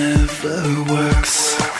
never works.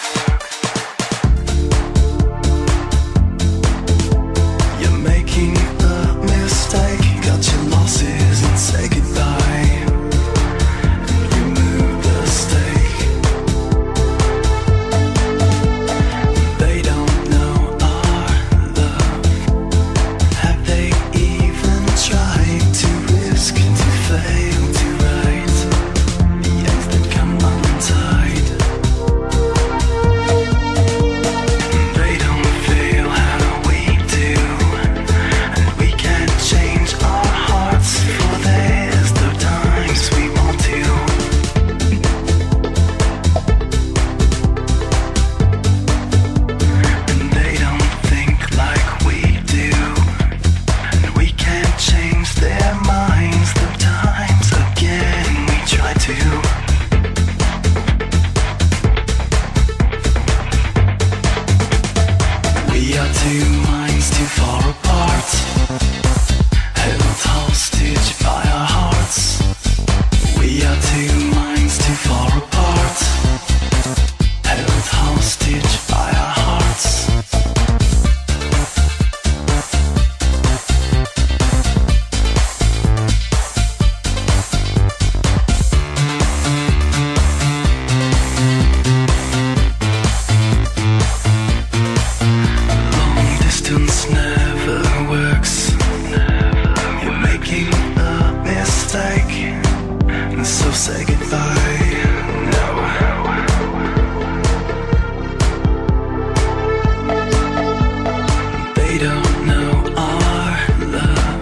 don't know our love.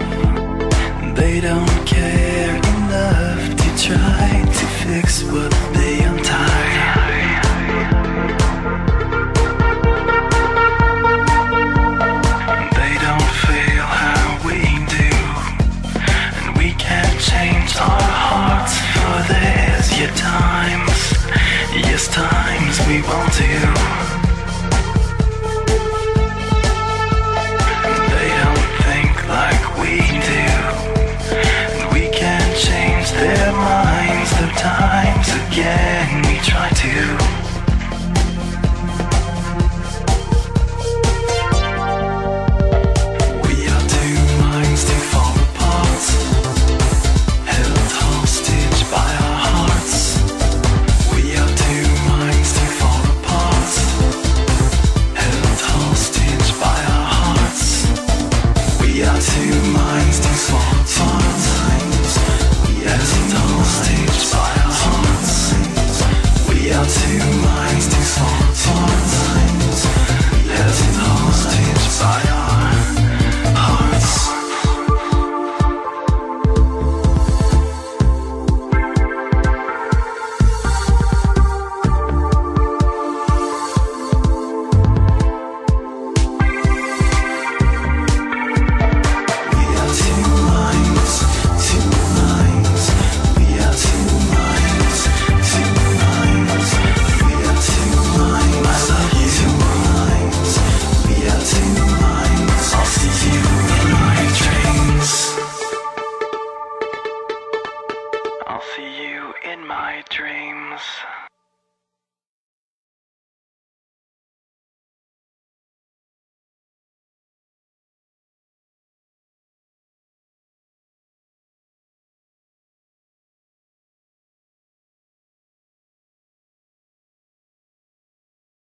They don't care enough to try.